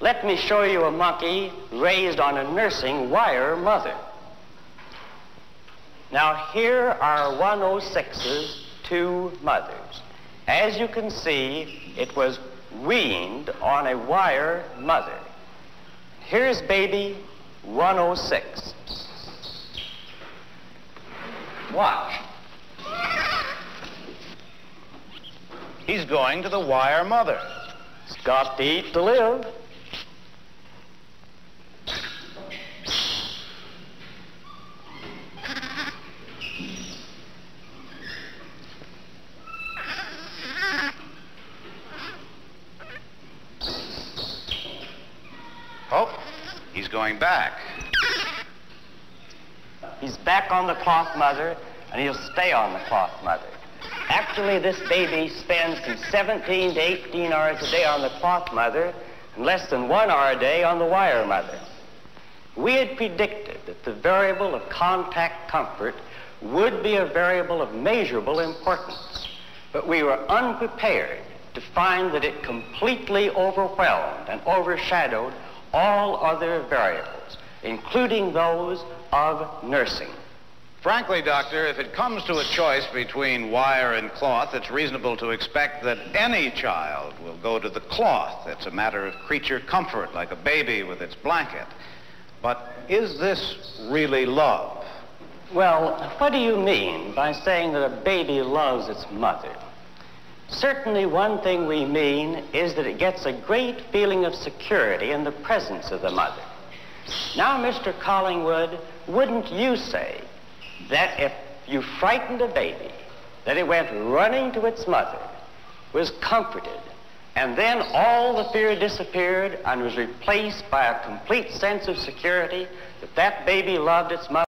let me show you a monkey raised on a nursing wire mother. Now here are 106's two mothers. As you can see, it was weaned on a wire mother. Here's baby 106. Watch. He's going to the wire mother. He's got to eat to live. Oh, he's going back. He's back on the cloth mother, and he'll stay on the cloth mother. Actually, this baby spends from 17 to 18 hours a day on the cloth mother and less than one hour a day on the wire mother. We had predicted that the variable of contact comfort would be a variable of measurable importance, but we were unprepared to find that it completely overwhelmed and overshadowed all other variables, including those of nursing. Frankly, Doctor, if it comes to a choice between wire and cloth, it's reasonable to expect that any child will go to the cloth. It's a matter of creature comfort, like a baby with its blanket. But is this really love? Well, what do you mean by saying that a baby loves its mother? Certainly, one thing we mean is that it gets a great feeling of security in the presence of the mother. Now, Mr. Collingwood, wouldn't you say that if you frightened a baby, that it went running to its mother, was comforted, and then all the fear disappeared and was replaced by a complete sense of security that that baby loved its mother?